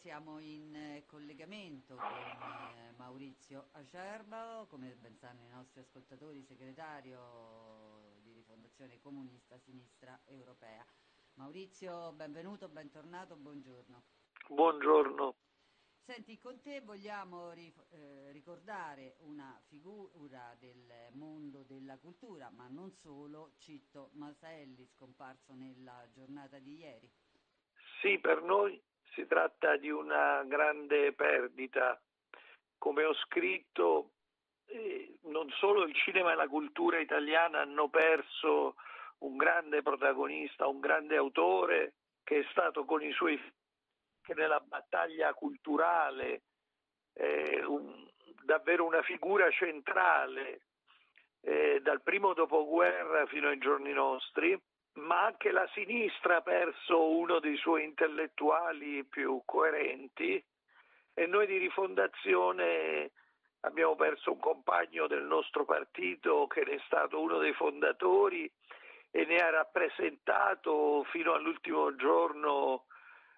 siamo in eh, collegamento con eh, Maurizio Acerbao, come ben sanno i nostri ascoltatori, segretario di Rifondazione Comunista Sinistra Europea. Maurizio, benvenuto, bentornato, buongiorno. Buongiorno. Senti, con te vogliamo eh, ricordare una figura del mondo della cultura, ma non solo, Citto Maselli, scomparso nella giornata di ieri. Sì, per noi si tratta di una grande perdita. Come ho scritto, eh, non solo il cinema e la cultura italiana hanno perso un grande protagonista, un grande autore che è stato con i suoi che nella battaglia culturale eh, un, davvero una figura centrale eh, dal primo dopoguerra fino ai giorni nostri, ma anche la sinistra ha perso uno dei suoi intellettuali più coerenti e noi di rifondazione abbiamo perso un compagno del nostro partito che ne è stato uno dei fondatori e ne ha rappresentato fino all'ultimo giorno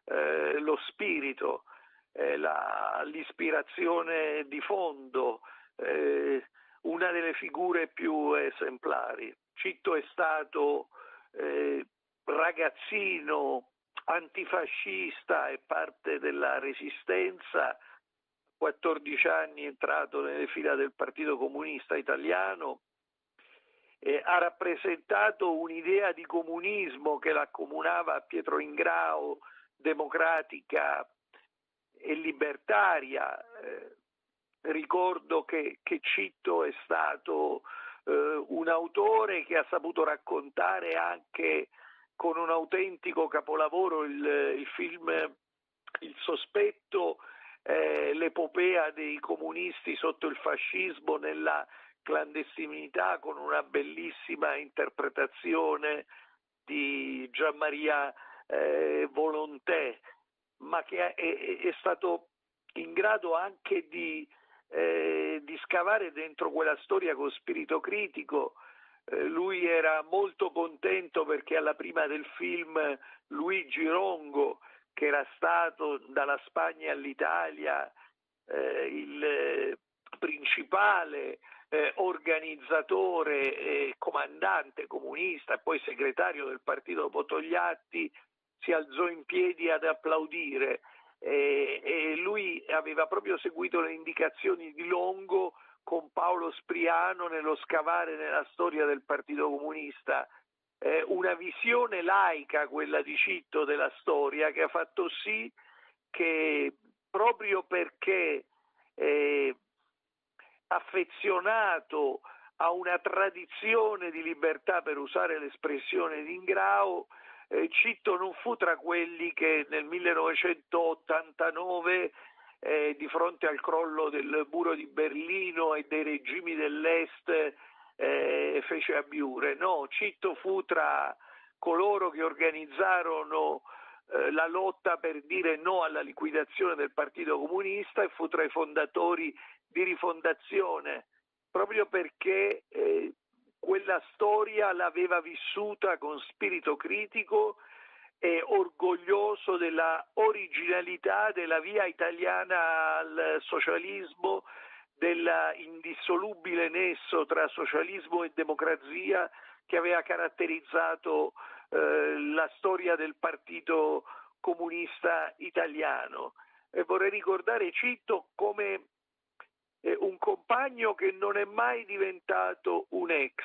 eh, lo spirito, eh, la, l'ispirazione di fondo, eh, una delle figure più esemplari. Citto è stato eh, ragazzino antifascista e parte della resistenza, 14 anni entrato nelle fila del Partito Comunista Italiano, eh, ha rappresentato un'idea di comunismo che l'accomunava a Pietro Ingrao democratica e libertaria. Eh, ricordo che, che, Citto è stato eh, un autore che ha saputo raccontare anche con un autentico capolavoro il, il film Il sospetto, eh, l'epopea dei comunisti sotto il fascismo nella clandestinità con una bellissima interpretazione di Gian Maria eh, Volonté, ma che è, è, stato in grado anche di, eh, di, scavare dentro quella storia con spirito critico. Eh, lui era molto contento perché alla prima del film Luigi Rongo, che era stato dalla Spagna all'Italia eh, il principale eh, organizzatore e comandante comunista poi segretario del partito Potogliatti, si alzò in piedi ad applaudire e, e lui aveva proprio seguito le indicazioni di Longo con Paolo Spriano nello scavare nella storia del Partito Comunista. Eh, una visione laica, quella di Citto della storia, che ha fatto sì che proprio perché eh, affezionato a una tradizione di libertà, per usare l'espressione di Ingrao, eh, Citto non fu tra quelli che nel 1989 eh, di fronte al crollo del muro di Berlino e dei regimi dell'Est eh, fece abiure. No, Citto fu tra coloro che organizzarono eh, la lotta per dire no alla liquidazione del Partito Comunista e fu tra i fondatori di rifondazione, proprio perché eh, quella storia l'aveva vissuta con spirito critico e orgoglioso della originalità della via italiana al socialismo, dell'indissolubile nesso tra socialismo e democrazia che aveva caratterizzato eh, la storia del Partito Comunista Italiano. E vorrei ricordare Citto come compagno che non è mai diventato un ex,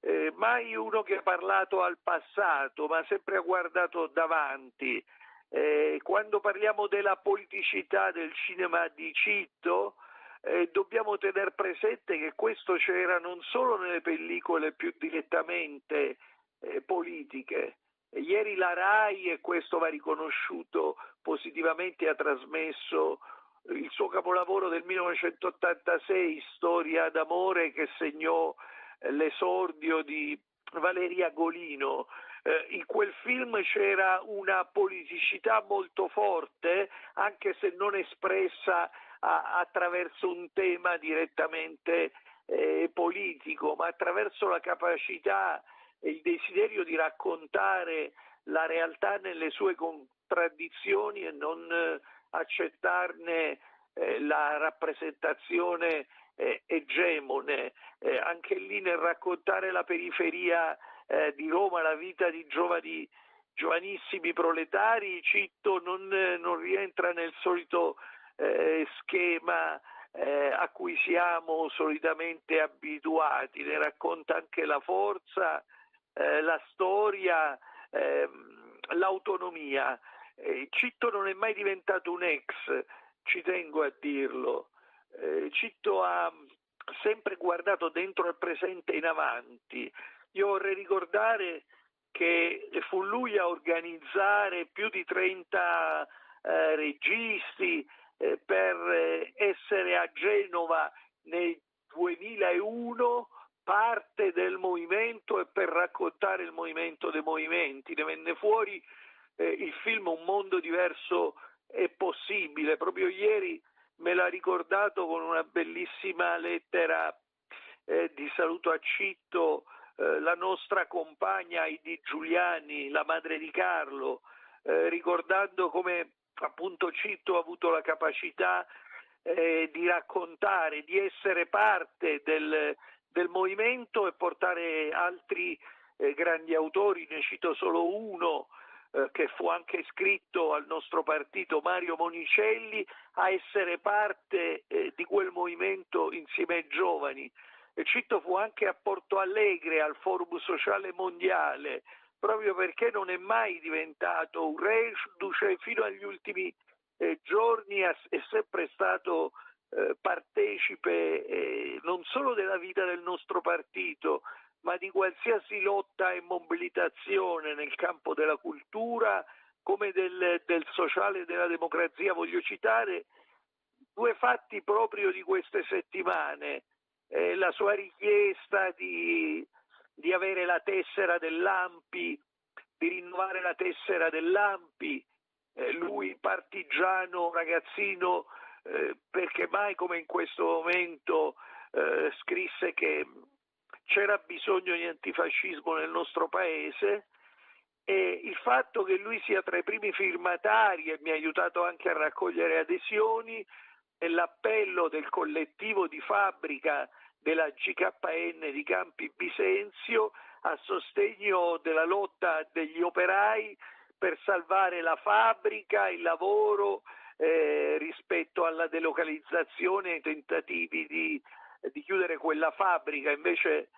eh, mai uno che ha parlato al passato, ma sempre ha guardato davanti. Eh, quando parliamo della politicità del cinema di Citto, eh, dobbiamo tenere presente che questo c'era non solo nelle pellicole più direttamente eh, politiche. Ieri la RAI, e questo va riconosciuto positivamente, ha trasmesso il suo capolavoro del 1986, Storia d'amore, che segnò eh, l'esordio di Valeria Golino. Eh, in quel film c'era una politicità molto forte, anche se non espressa a, attraverso un tema direttamente eh, politico, ma attraverso la capacità e il desiderio di raccontare la realtà nelle sue con- contraddizioni e non eh, accettarne eh, la rappresentazione eh, egemone. Eh, anche lì nel raccontare la periferia eh, di Roma, la vita di giovani, giovanissimi proletari, Citto non, non rientra nel solito eh, schema eh, a cui siamo solitamente abituati, ne racconta anche la forza, la storia, ehm, l'autonomia. Eh, Citto non è mai diventato un ex, ci tengo a dirlo. Eh, Citto ha sempre guardato dentro il presente e in avanti. Io vorrei ricordare che fu lui a organizzare più di 30 eh, registi eh, per eh, essere a Genova nel 2001 parte del movimento e per raccontare il movimento dei movimenti. Ne venne fuori eh, il film Un mondo diverso è possibile. Proprio ieri me l'ha ricordato con una bellissima lettera eh, di saluto a Citto eh, la nostra compagna Heidi Giuliani, la madre di Carlo, eh, ricordando come appunto Citto ha avuto la capacità eh, di raccontare, di essere parte del, del movimento e portare altri eh, grandi autori, ne cito solo uno, eh, che fu anche iscritto al nostro partito, Mario Monicelli, a essere parte eh, di quel movimento insieme ai giovani. E Citto fu anche a Porto Alegre al Forum Sociale Mondiale, proprio perché non è mai diventato un reduce fino agli ultimi eh, giorni, è sempre stato eh, partecipe eh, non solo della vita del nostro partito, ma di qualsiasi lotta e mobilitazione nel campo della cultura come del, del sociale e della democrazia. Voglio citare due fatti proprio di queste settimane. Eh, la sua richiesta di, di avere la tessera dell'AMPI, di rinnovare la tessera dell'AMPI, eh, lui partigiano, ragazzino, eh, perché mai come in questo momento eh, scrisse che c'era bisogno di antifascismo nel nostro paese e il fatto che lui sia tra i primi firmatari e mi ha aiutato anche a raccogliere adesioni è l'appello del collettivo di fabbrica della GKN di Campi Bisenzio a sostegno della lotta degli operai per salvare la fabbrica, il lavoro eh, rispetto alla delocalizzazione e ai tentativi di di chiudere quella fabbrica, invece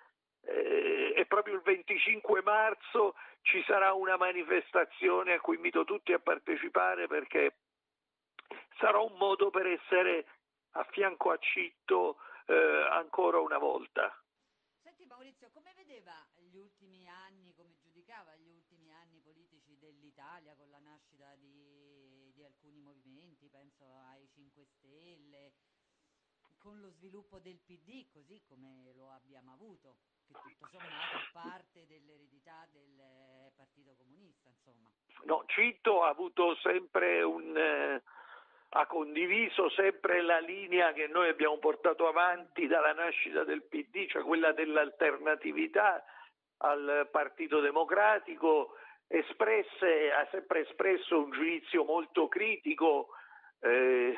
eh, è proprio il 25 marzo ci sarà una manifestazione a cui invito tutti a partecipare perché sarà un modo per essere a fianco a Citto eh, ancora una volta. Senti Maurizio, come vedeva gli ultimi anni, come giudicava gli ultimi anni politici dell'Italia con la nascita di, di alcuni movimenti, penso ai 5 Stelle, con lo sviluppo del PD, così come lo abbiamo avuto, che tutto sommato è parte dell'eredità del eh, Partito Comunista, insomma. No, Citto ha avuto sempre un... Eh, ha condiviso sempre la linea che noi abbiamo portato avanti dalla nascita del PD, cioè quella dell'alternatività al Partito Democratico, espresse, ha sempre espresso un giudizio molto critico eh,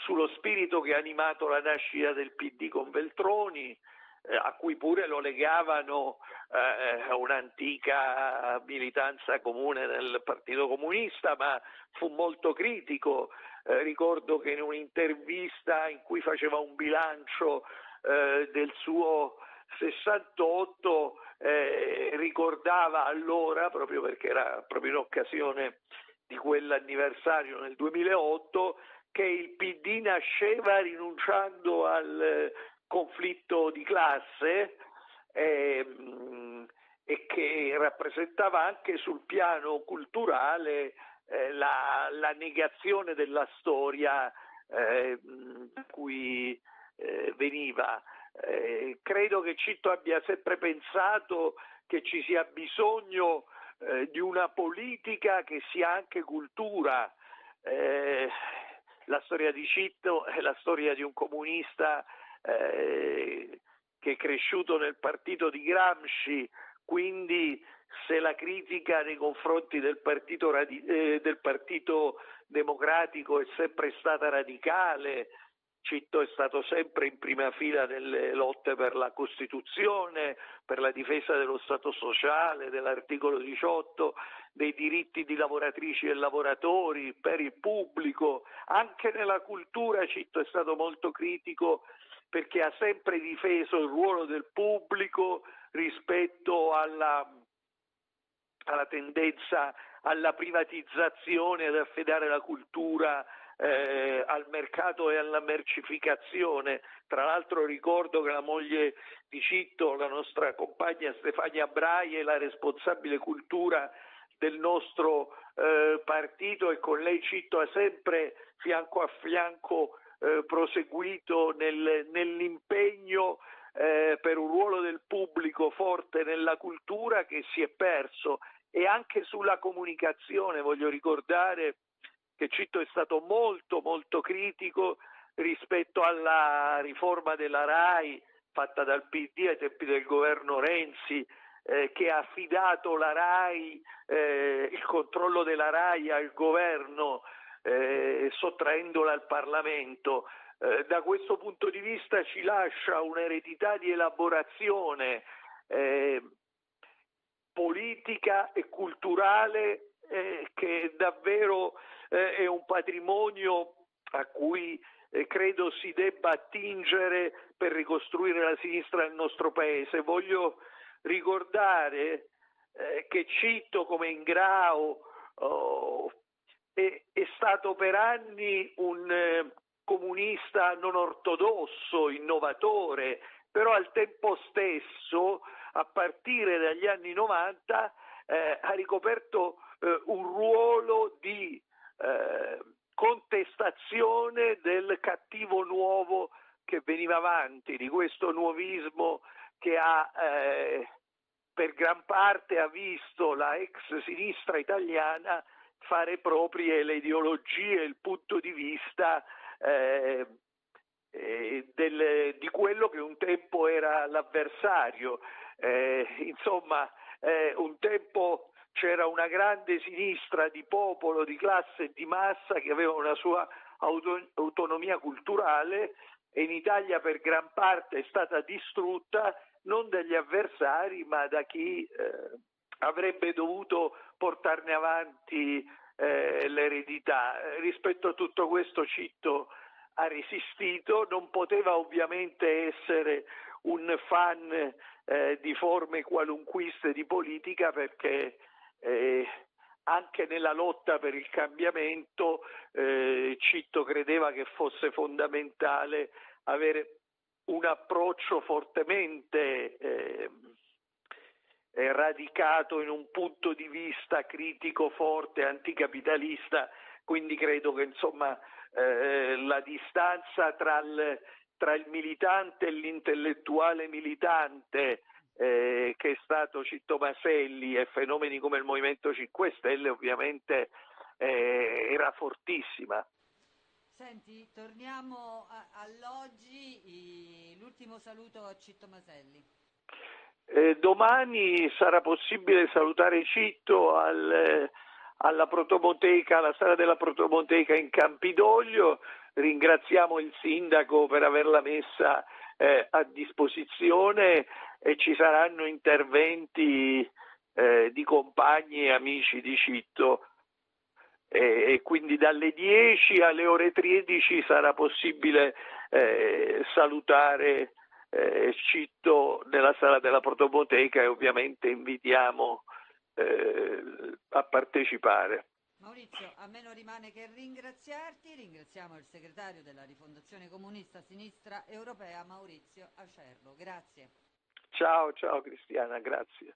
sullo spirito che ha animato la nascita del PD con Veltroni, eh, a cui pure lo legavano eh, un'antica militanza comune del Partito Comunista, ma fu molto critico. Eh, ricordo che in un'intervista in cui faceva un bilancio eh, del suo 68 eh, ricordava allora, proprio perché era proprio in occasione di quell'anniversario nel 2008, che il PD nasceva rinunciando al eh, conflitto di classe ehm, e che rappresentava anche sul piano culturale eh, la, la, negazione della storia eh, da cui eh, veniva. Eh, credo che Citto abbia sempre pensato che ci sia bisogno eh, di una politica che sia anche cultura. Eh, la storia di Citto è la storia di un comunista eh, che è cresciuto nel partito di Gramsci, quindi se la critica nei confronti del partito, eh, del partito democratico è sempre stata radicale, Citto è stato sempre in prima fila nelle lotte per la Costituzione, per la difesa dello Stato sociale, dell'articolo 18, dei diritti di lavoratrici e lavoratori, per il pubblico. Anche nella cultura Citto è stato molto critico perché ha sempre difeso il ruolo del pubblico rispetto alla, alla tendenza alla privatizzazione, ad affidare la cultura eh, al mercato e alla mercificazione. Tra l'altro ricordo che la moglie di Citto, la nostra compagna Stefania Brai, è la responsabile cultura del nostro eh, partito e con lei Citto ha sempre fianco a fianco eh, proseguito nel, nell'impegno eh, per un ruolo del pubblico forte nella cultura che si è perso e anche sulla comunicazione voglio ricordare che Citto è stato molto molto critico rispetto alla riforma della RAI fatta dal PD ai tempi del governo Renzi eh, che ha affidato la RAI, eh, il controllo della RAI al governo eh, sottraendola al Parlamento. Eh, da questo punto di vista ci lascia un'eredità di elaborazione eh, politica e culturale eh, che davvero eh, è un patrimonio a cui eh, credo si debba attingere per ricostruire la sinistra nel nostro paese. Voglio ricordare eh, che Citto come Ingrao oh, è, è, stato per anni un eh, comunista non ortodosso, innovatore, però al tempo stesso, a partire dagli anni 90, eh, ha ricoperto eh, un ruolo di eh, contestazione del cattivo nuovo che veniva avanti, di questo nuovismo che ha eh, per gran parte ha visto la ex sinistra italiana fare proprie le ideologie, il punto di vista eh, eh, del, di quello che un tempo era l'avversario. Eh, insomma, eh, un tempo c'era una grande sinistra di popolo, di classe e di massa che aveva una sua auto- autonomia culturale e in Italia per gran parte è stata distrutta non dagli avversari ma da chi eh, avrebbe dovuto portarne avanti eh, l'eredità. Rispetto a tutto questo Citto ha resistito, non poteva ovviamente essere un fan eh, di forme qualunquiste di politica perché eh, anche nella lotta per il cambiamento eh, Citto credeva che fosse fondamentale avere un approccio fortemente eh, radicato in un punto di vista critico forte, anticapitalista, quindi credo che insomma eh, la distanza tra il, tra il militante e l'intellettuale militante eh, che è stato Citto Maselli e fenomeni come il Movimento 5 Stelle ovviamente eh, era fortissima. Senti, torniamo a, all'oggi, l'ultimo saluto a Citto Maselli. Eh, domani sarà possibile salutare Citto al, alla Protomoteca, alla sala della Protomoteca in Campidoglio. Ringraziamo il sindaco per averla messa eh, a disposizione e ci saranno interventi eh, di compagni e amici di Citto e quindi dalle 10 alle ore 13 sarà possibile eh, salutare eh, Citto nella sala della protoboteca e ovviamente invitiamo eh, a partecipare. Maurizio, a me non rimane che ringraziarti, ringraziamo il segretario della Rifondazione Comunista Sinistra Europea Maurizio Acerbo. Grazie. Ciao, ciao Cristiana, grazie.